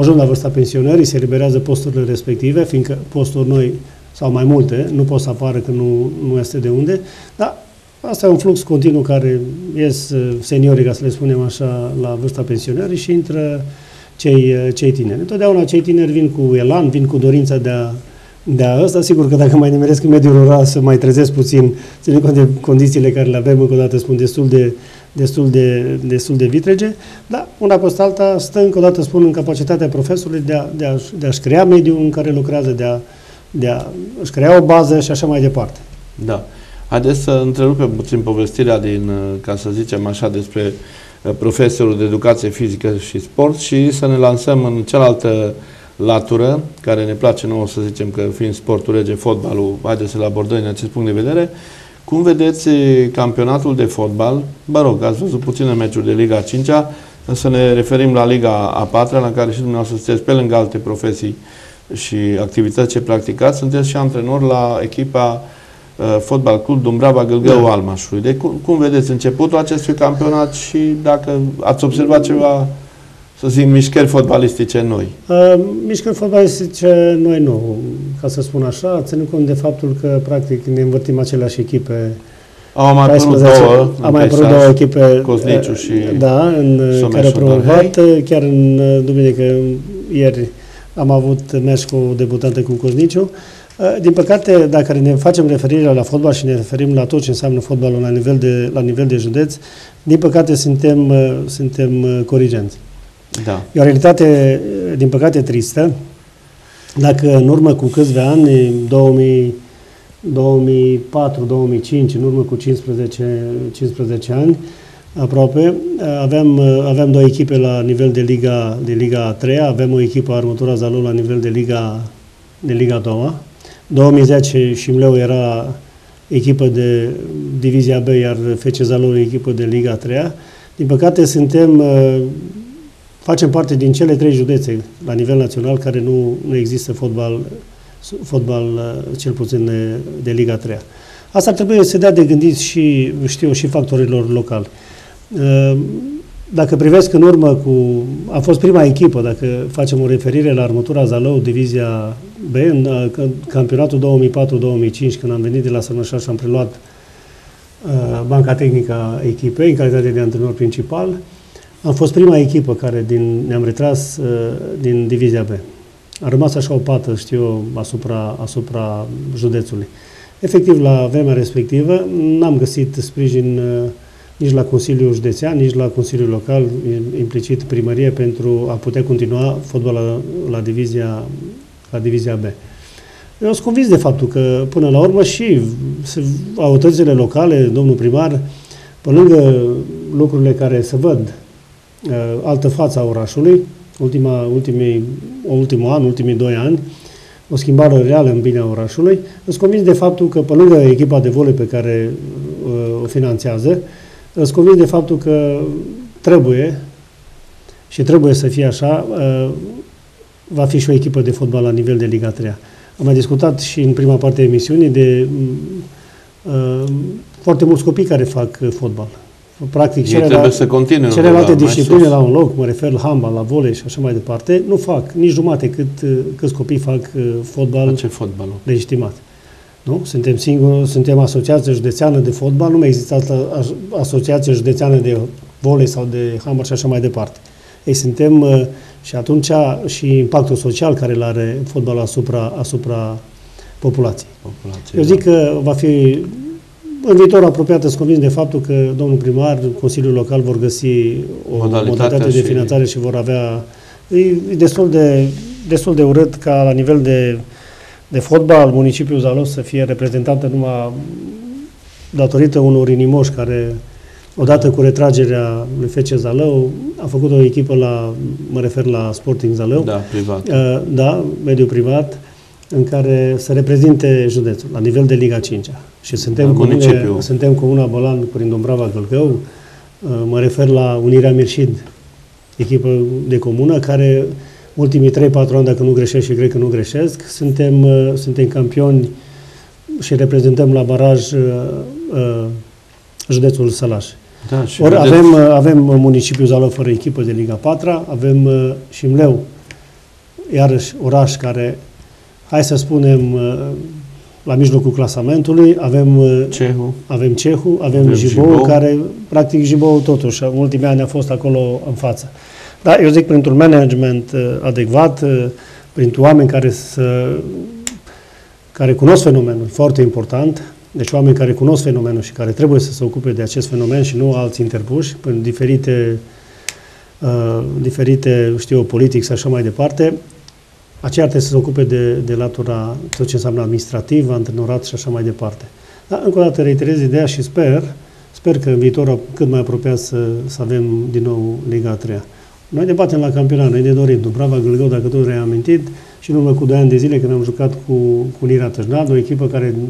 ajung la vârsta pensionării, se eliberează posturile respective, fiindcă posturi noi sau mai multe nu pot să apară că nu, nu este de unde, dar asta e un flux continuu care ies uh, seniorii, ca să le spunem așa, la vârsta pensionării și intră cei, uh, cei tineri. Întotdeauna cei tineri vin cu elan, vin cu dorința de a de a ăsta, sigur că dacă mai nimeresc în mediul rural să mai trezesc puțin, ținând cont de condițiile care le avem, încă o dată spun, destul de, destul de, destul de vitrege, dar una peste alta stă încă o dată spun în capacitatea profesorului de, a, de, a, de a-și crea mediul în care lucrează, de a de a își crea o bază și așa mai departe. Da. Haideți să întrerupem puțin povestirea din, ca să zicem așa, despre profesorul de educație fizică și sport și să ne lansăm în cealaltă latură, care ne place nouă să zicem că fiind sportul rege, fotbalul, haideți să-l abordăm din acest punct de vedere. Cum vedeți campionatul de fotbal? Mă rog, ați văzut puține meciuri de Liga 5 -a, să ne referim la Liga a 4 la care și dumneavoastră sunteți pe lângă alte profesii și activități ce practicați, sunteți și antrenor la echipa uh, Fotbal Club Dumbrava Gâlgău da. Almașului. De cum, cum vedeți începutul acestui campionat și dacă ați observat ceva să zic, mișcări fotbalistice noi? Uh, mișcări fotbalistice noi nu, ca să spun așa, ținând cont de faptul că, practic, ne învârtim aceleași echipe au mai apărut două, am mai apărut două echipe Cosniciu uh, și da, în care au promovat, chiar în uh, duminică, ieri, am avut meci cu debutantă cu Cosniciu. Uh, din păcate, dacă ne facem referire la fotbal și ne referim la tot ce înseamnă fotbalul la nivel de, la nivel de județ, din păcate suntem, suntem corigenți. Da. E o realitate, din păcate, tristă. Dacă în urmă cu câțiva ani, 2000, 2004-2005, în urmă cu 15, 15 ani, aproape, aveam, aveam două echipe la nivel de Liga, de Liga 3, avem o echipă Armătura Zalou la nivel de Liga, de Liga 2. 2010 Șimleu era echipă de Divizia B, iar FC Zalou echipă de Liga 3. Din păcate suntem facem parte din cele trei județe la nivel național care nu, nu există fotbal, fotbal uh, cel puțin de, de Liga 3. Asta trebuie să dea de gândit și, știu, și factorilor locali. Uh, dacă privesc în urmă cu... A fost prima echipă, dacă facem o referire la Armătura Zalău, Divizia B, în uh, campionatul 2004-2005, când am venit de la Sănășaș și am preluat banca tehnică a echipei, în calitate de antrenor principal, am fost prima echipă care din, ne-am retras uh, din Divizia B. A rămas așa o pată, știu eu, asupra, asupra județului. Efectiv, la vremea respectivă, n-am găsit sprijin uh, nici la Consiliul Județean, nici la Consiliul Local, implicit primărie, pentru a putea continua fotbalul la, la, divizia, la divizia B. Eu sunt convins de faptul că, până la urmă, și autoritățile locale, domnul primar, pe lângă lucrurile care se văd Uh, altă față a orașului, ultima, ultimii, ultimul an, ultimii doi ani, o schimbare reală în binea orașului. Sunt convins de faptul că, pe lângă echipa de volei pe care uh, o finanțează, sunt convins de faptul că trebuie și trebuie să fie așa, uh, va fi și o echipă de fotbal la nivel de Liga 3. Am mai discutat și în prima parte a emisiunii de uh, foarte mulți copii care fac fotbal practic Ei trebuie să continue celelalte discipline la un loc, mă refer la handbal, la volei și așa mai departe, nu fac nici jumate cât, câți copii fac uh, fotbal ce fotbalul? legitimat. Nu? Suntem singuri, suntem asociație județeană de fotbal, nu mai există altă asociație județeană de volei sau de handbal și așa mai departe. Ei suntem uh, și atunci și impactul social care îl are fotbalul asupra, asupra populației. Populație, Eu zic da. că va fi în viitorul apropiat sunt convins de faptul că domnul primar, Consiliul Local vor găsi o modalitate de finanțare și vor avea... E destul de, destul de urât ca la nivel de, de fotbal municipiul Zalos să fie reprezentată numai datorită unor inimoși care odată cu retragerea lui FC Zalău, a făcut o echipă la, mă refer la Sporting Zalău. Da, privat. Uh, da, mediul privat, în care să reprezinte județul, la nivel de Liga 5 -a. Și suntem, cu comune, suntem Comuna Bolan prin Dombrava Gălcău, uh, mă refer la Unirea Mirșid, echipă de comună, care ultimii 3-4 ani, dacă nu greșesc și cred că nu greșesc, suntem, uh, suntem campioni și reprezentăm la baraj uh, uh, județul Sălaș. Da, și Ori avem, avem municipiul Zalău fără echipă de Liga 4 avem uh, Șimleu, iarăși oraș care, hai să spunem, uh, la mijlocul clasamentului, avem uh, Cehu, avem, Cehu, avem, avem Jibou, Jibou, care practic Jibou totuși în ultimii ani a fost acolo în față. Da, eu zic printr-un management uh, adecvat, uh, printr oameni care să care cunosc fenomenul, foarte important, deci oameni care cunosc fenomenul și care trebuie să se ocupe de acest fenomen și nu alți interpuși, prin diferite, uh, diferite știu, politic și așa mai departe, aceea trebuie să se ocupe de, de latura, tot ce înseamnă administrativ, antrenorat și așa mai departe. Dar, încă o dată, reiterez ideea și sper, sper că în viitorul cât mai apropiat să, să avem din nou Liga 3 Noi debatem la campionat, noi ne dorim. Dubrava Gâlgău, dacă tot ai amintit, și în urmă cu 2 ani de zile când am jucat cu, cu Lira Tăjnad, o echipă care uh,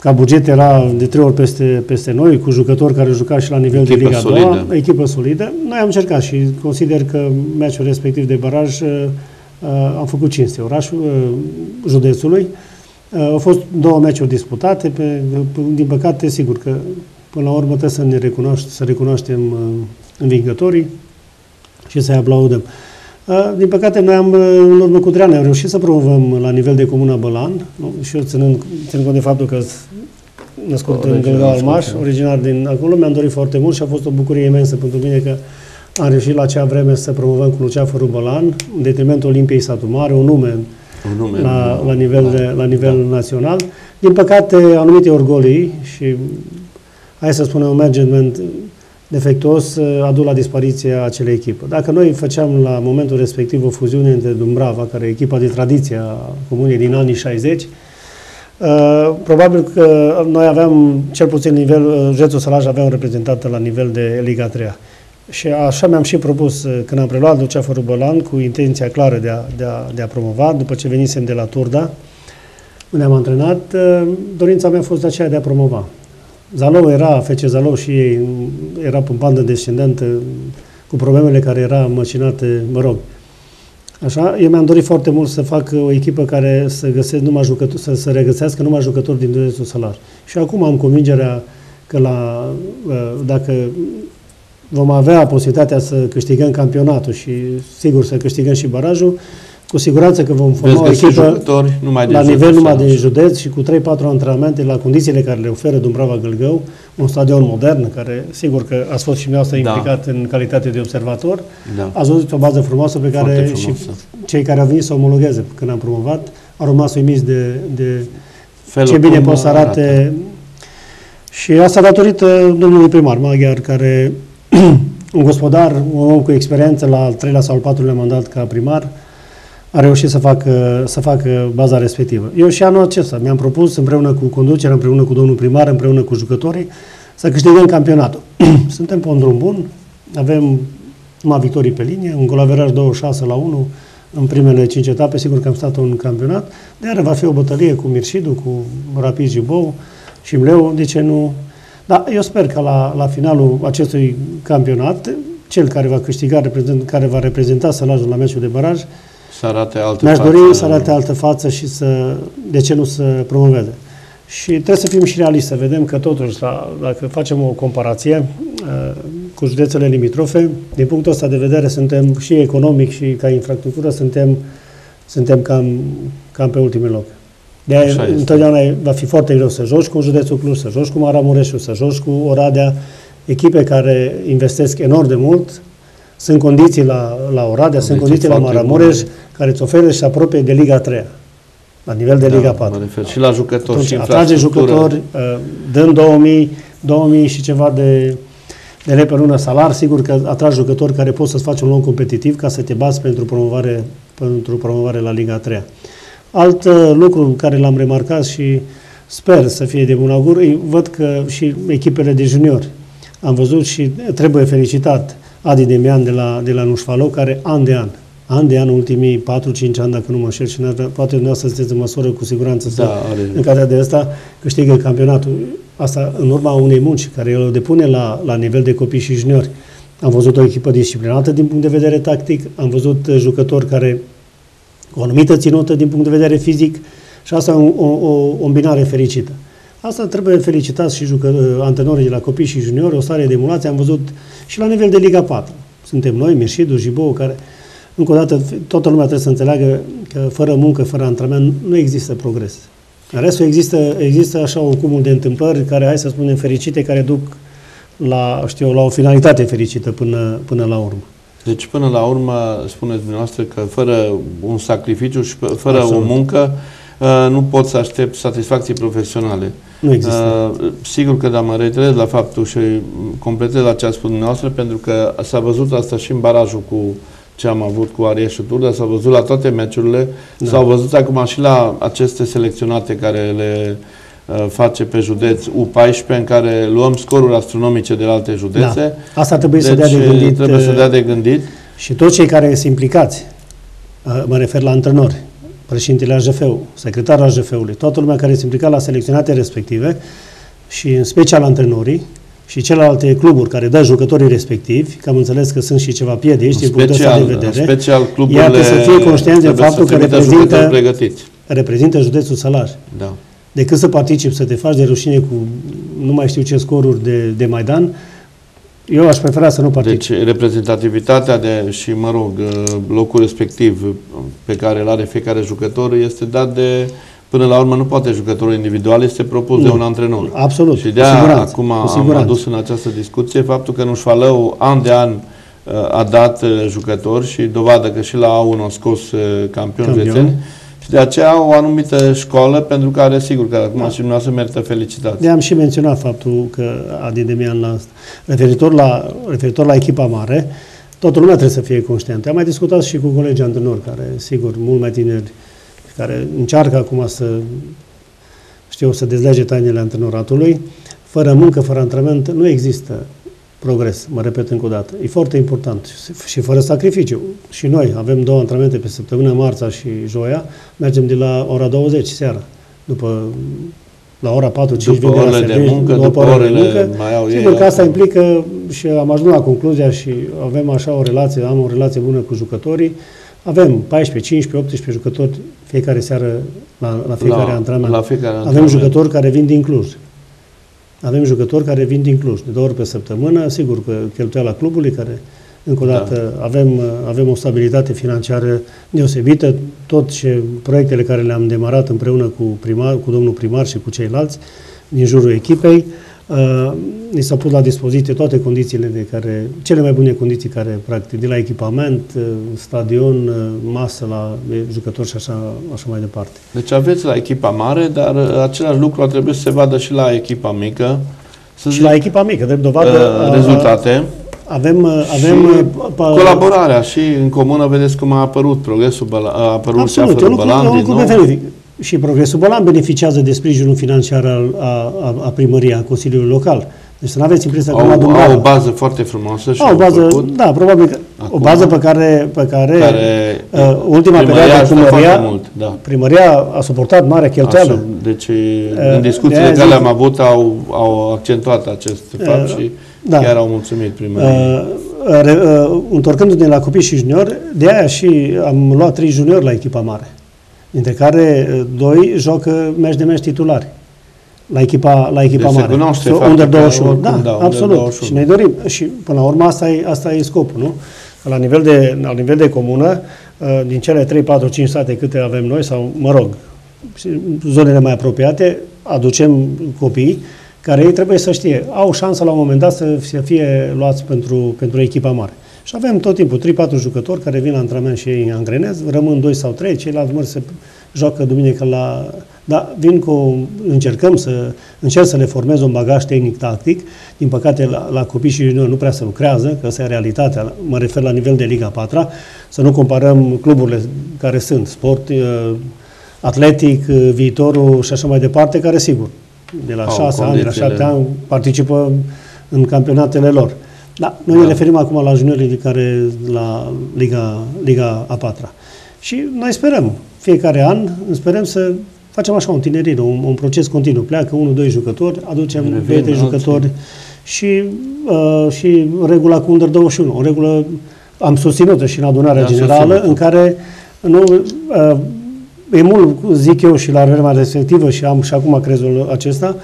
ca buget era de trei ori peste, peste noi, cu jucători care juca și la nivel echipă de Liga solidă. 2 echipă solidă. Noi am încercat și consider că meciul respectiv de baraj uh, uh, am făcut cinste. Orașul, uh, județului. Uh, au fost două meciuri disputate, pe, din păcate, sigur că până la urmă trebuie să ne recunoaștem, să recunoaștem uh, învingătorii și să-i aplaudăm. Uh, din păcate, noi am, în urmă cu trei ani, am reușit să promovăm la nivel de comuna Bălan, nu? și eu ținând, ținând cont de faptul că născut în Gâlgău Almaș, originar din acolo, mi-am dorit foarte mult și a fost o bucurie imensă pentru mine că am reușit la acea vreme să promovăm cu Luceafărul Bălan, în detrimentul Olimpiei Satu Mare, un nume, un nume la, la nivel, da, la nivel da. național. Din păcate, anumite orgolii și, hai să spunem, un management defectuos uh, a dus la dispariția acelei echipă. Dacă noi făceam la momentul respectiv o fuziune între Dumbrava, care e echipa de tradiție a comunei din anii 60, Uh, probabil că noi aveam, cel puțin nivel, uh, județul Sălaj avea un reprezentant la nivel de Liga 3 Și așa mi-am și propus uh, când am preluat Luceafărul Bălan cu intenția clară de a, de, a, de a promova, după ce venisem de la Turda, unde am antrenat, uh, dorința mea a fost aceea de a promova. Zalou era, FC Zalou și ei, era pe bandă descendentă cu problemele care era măcinate, mă rog. Așa, eu mi-am dorit foarte mult să fac o echipă care să găsesc numai jucători, să, să regăsească numai jucători din județul Salar. Și acum am convingerea că la, ă, dacă vom avea posibilitatea să câștigăm campionatul și sigur să câștigăm și barajul, cu siguranță că vom forma o echipă numai de la nivel numai de județ și cu 3-4 antrenamente la condițiile care le oferă Dumbrava Gâlgău, un stadion modern, care sigur că ați fost și dumneavoastră da. implicat în calitate de observator. Da. Ați văzut o bază frumoasă pe care și cei care au venit să omologheze când am promovat au rămas uimiți de, de ce bine pot să arate. Arată. Și asta datorită domnului primar maghiar, care <clears throat> un gospodar, un om cu experiență la al treilea sau al patrulea mandat ca primar, a reușit să facă, să facă baza respectivă. Eu și anul acesta mi-am propus împreună cu conducerea, împreună cu domnul primar, împreună cu jucătorii, să câștigăm campionatul. <clears throat> Suntem pe un drum bun, avem numai victorii pe linie, un golaveraj 26 la 1 în primele 5 etape, sigur că am stat un campionat, dar va fi o bătălie cu Mirșidu, cu Rapid Jibou și Mleu, de ce nu? Dar eu sper că la, la finalul acestui campionat, cel care va câștiga, care va reprezenta Sălajul la meciul de baraj, să arate altă Mi-aș dori să arate altă față și să, de ce nu să promoveze. Și trebuie să fim și realiști, să vedem că totuși, la, dacă facem o comparație uh, cu județele limitrofe, din punctul ăsta de vedere suntem și economic și ca infrastructură suntem, suntem cam, cam pe ultimul loc. De aia întotdeauna va fi foarte greu să joci cu județul Cluj, să joci cu Maramureșul, să joci cu Oradea, echipe care investesc enorm de mult, sunt condiții la, la Oradea, sunt condiții la Maramureș care îți oferă și se apropie de Liga 3 la nivel de da, Liga 4. Mă refer și la jucători Atunci, și atrage jucători, uh, dând 2000, 2000 și ceva de, de lei pe lună salar, sigur că atragi jucători care pot să-ți faci un loc competitiv ca să te bați pentru promovare, pentru promovare la Liga 3 Alt uh, lucru care l-am remarcat și sper să fie de bun augur, văd că și echipele de juniori. Am văzut și trebuie felicitat Adi Demian de la, de la Nușfalou, care an de an, an de an, ultimii 4-5 ani, dacă nu mă șer, și poate dumneavoastră sunteți în măsură cu siguranță da, să, are. în cadrul de asta, câștigă campionatul. Asta în urma unei munci care el o depune la, la nivel de copii și juniori. Am văzut o echipă disciplinată din punct de vedere tactic, am văzut jucători care cu o anumită ținută din punct de vedere fizic și asta e o, o, o combinare fericită. Asta trebuie felicitat și jucă, antrenorii de la copii și juniori, o stare de emulație, am văzut și la nivel de Liga 4. Suntem noi, Mirșidu, Jibou, care, încă o dată, toată lumea trebuie să înțeleagă că fără muncă, fără antrenament, nu există progres. În restul există, există așa un cumul de întâmplări care, hai să spunem, fericite, care duc la, știu, la o finalitate fericită până, până la urmă. Deci, până la urmă, spuneți dumneavoastră că fără un sacrificiu și fără Absolut. o muncă, uh, nu poți să aștepți satisfacții profesionale. Nu există. Uh, sigur că da, mă reiterez la faptul și completez la ce a spus dumneavoastră, pentru că s-a văzut asta și în barajul cu ce am avut cu Arieșul Turda, s-au văzut la toate meciurile, Da. s-au văzut acum și la aceste selecționate care le uh, face pe județ U14, în care luăm scoruri astronomice de la alte județe. Da. Asta trebuie să Deci, dea de gândit. trebuie să uh, dea de gândit. Și toți cei care sunt implicați, uh, mă refer la antrenori, președintele AJF-ul, secretarul AJF-ului, toată lumea care este implicată la selecționate respective și în special antrenorii și celelalte cluburi care dă jucătorii respectivi, că am înțeles că sunt și ceva piedici din În punctul ăsta de special, în vedere, special cluburile Iată să fie conștienți de trebuie faptul să că trimită reprezintă- jucători pregătiți. reprezintă județul Sălaj. Da. Decât să participi, să te faci de rușine cu nu mai știu ce scoruri de, de Maidan, eu aș prefera să nu particip. Deci reprezentativitatea de, și, mă rog, uh, locul respectiv uh, pe care îl are fiecare jucător este dat de, până la urmă nu poate jucătorul individual, este propus Nu. de un antrenor. Absolut, Și cu de aia siguranță, acum cu am siguranță. adus în această discuție faptul că Nușfalău an de an uh, a dat uh, jucători și dovadă că și la A1 a scos uh, campion Campion. județeni și de aceea au o anumită școală pentru care sigur că acum și dumneavoastră merită felicitați. De am și menționat faptul că Adi Demian la asta. Referitor la, referitor la echipa mare, toată lumea trebuie să fie conștientă. Am mai discutat și cu colegii antrenori, care, sigur, mult mai tineri, care încearcă acum să, știu, să dezlege tainele antrenoratului. Fără muncă, fără antrenament, nu există progres, mă repet încă o dată. E foarte important și fără sacrificiu. Și noi avem două antrenamente pe săptămână, marța și joia, mergem de la ora 20 seara, după la ora 4-5 După vin de la orele de serviciu, muncă, după orele mai au ei Sigur că asta altfel. implică și am ajuns la concluzia și avem așa o relație, am o relație bună cu jucătorii. Avem 14, 15, 18 jucători fiecare seară la, la fiecare La- antrenament. la fiecare Avem antrenament. jucători care vin din Cluj. Avem jucători care vin din Cluj, de două ori pe săptămână, sigur că cheltuiala clubului, care, încă o Da. dată, avem, avem o stabilitate financiară deosebită, tot ce proiectele care le-am demarat împreună cu, primar, cu domnul primar și cu ceilalți din jurul echipei, uh, ni s-au pus la dispoziție toate condițiile de care, cele mai bune condiții care, practic, de la echipament, uh, stadion, uh, masă la de jucători și așa, așa mai departe. Deci aveți la echipa mare, dar uh, același lucru ar trebui să se vadă și la echipa mică. Să Și zic, la echipa mică, drept dovadă, uh, uh, rezultate. Avem, uh, avem și uh, pa- colaborarea și în comună vedeți cum a apărut progresul, Băla- a apărut Absolut, e un Seafărul lucru, e un Bălan din lucru nou. benefic. Și Progresul Bălan beneficiază de sprijinul financiar al, a, a, a primăriei, a Consiliului Local. Deci să nu aveți impresia că Au, la au Dumbrava. o bază foarte frumoasă și Au o bază, făcut, da, probabil că o Acum, bază pe care, pe care, care uh, ultima primăria perioadă ajută foarte primăria, mult, da. primăria a suportat mare cheltuială. Așa, deci Uh, în discuțiile de-aia care zic- le-am avut au, au accentuat acest fapt Uh, și da. chiar au mulțumit primăriei. Uh, re, uh, întorcându-ne la copii și juniori, de aia și am luat trei juniori la echipa mare, dintre care uh, doi joacă meci de meci titulari la echipa, la echipa Deci se mare. cunoaște So, faptul Under că 21. oricum, Da, da, under absolut. 21. Și ne dorim. Și până la urmă asta e, asta e scopul, nu? Că La nivel de, la nivel de comună, uh, din cele 3, 4, 5 sate câte avem noi, sau mă rog, și zonele mai apropiate, aducem copii care ei trebuie să știe, au șansa la un moment dat să să fie luați pentru, pentru echipa mare. Și avem tot timpul 3-4 jucători care vin la antrenament și ei angrenez, rămân 2 sau 3, ceilalți mări se joacă duminică la... Da, vin cu... încercăm să... încerc să le formez un bagaj tehnic-tactic. Din păcate, la, la copii și juniori nu prea se lucrează, că asta e realitatea. Mă refer la nivel de Liga 4 să nu comparăm cluburile care sunt, sport, uh, atletic, uh, viitorul și așa mai departe, care sigur, de la Au 6 ani, de la condițiile. 7 ani, participă în campionatele lor. Da, noi Da. ne referim acum la juniorii de care la Liga, Liga a patra. Și noi sperăm, fiecare an, sperăm să facem așa un tinerire, un, un proces continuu. Pleacă unul, doi jucători, aducem Revin doi, trei alții. jucători și, uh, și regula cu Under 21. O regulă am susținut și în adunarea Da, generală, susținut-o. în care nu, uh, e mult, zic eu, și la vremea respectivă și am și acum crezul acesta,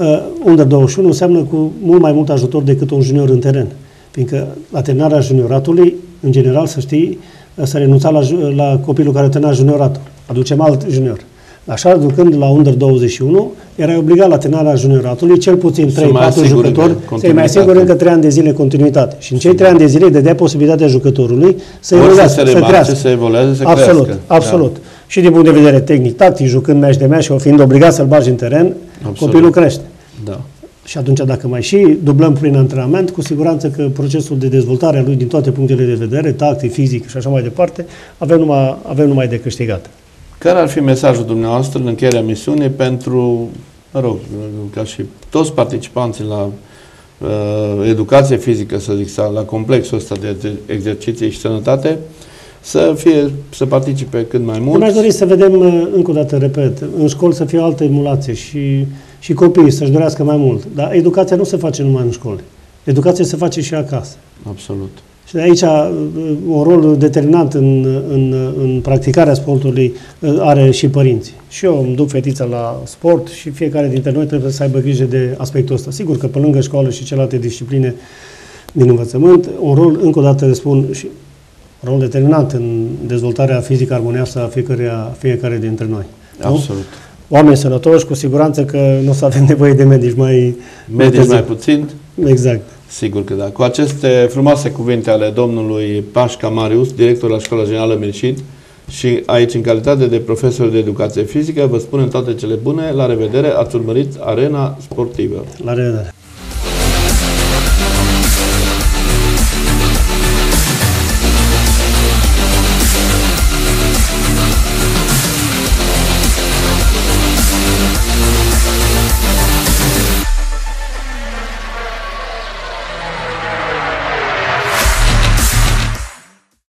uh, Under 21 înseamnă cu mult mai mult ajutor decât un junior în teren. Fiindcă la terminarea junioratului, în general, să știi, uh, să renunța la, ju- la copilul care termina junioratul. Aducem alt junior. Așa, ducând la Under 21, erai obligat la terminarea junioratului, cel puțin Să 3-4 mai asiguri jucători, încă să-i mai asiguri continuitate. încă 3 ani de zile continuitate. Și în cei 3 ani de zile dădea posibilitatea jucătorului să Ori să evoluească, se să remarce, crească. să evolueze, să absolut, crească. absolut. Și din punct de vedere tehnic, tactic, jucând meci de meci și fiind obligat să-l bagi în teren, Absolut. copilul crește. Da. Și atunci, dacă mai și dublăm prin antrenament, cu siguranță că procesul de dezvoltare a lui din toate punctele de vedere, tactic, fizic și așa mai departe, avem numai, avem numai de câștigat. Care ar fi mesajul dumneavoastră în încheierea misiunii pentru, mă rog, ca și toți participanții la uh, educație fizică, să zic, sau la complexul ăsta de exerciții și sănătate, să fie, să participe cât mai mult. Mi-aș dori să vedem, uh, încă o dată, repet, în școli să fie o altă emulație și, și copiii să-și dorească mai mult. Dar educația nu se face numai în școli. Educația se face și acasă. Absolut. Și de aici uh, un rol determinant în, în, în practicarea sportului uh, are și părinții. Și eu îmi duc fetița la sport și fiecare dintre noi trebuie să aibă grijă de aspectul ăsta. Sigur că pe lângă școală și celelalte discipline din învățământ, un rol, încă o dată spun, și rol determinant în dezvoltarea fizică armonioasă a fiecare, fiecare dintre noi. Absolut. Nu? Oameni sănătoși, cu siguranță că nu o să avem nevoie de medici mai... Medici mai puțin. Exact. Sigur că da. Cu aceste frumoase cuvinte ale domnului Pașca Marius, director la Școala Generală Mirșid, și aici, în calitate de profesor de educație fizică, vă spunem toate cele bune. La revedere! Ați urmărit Arena Sportivă. La revedere!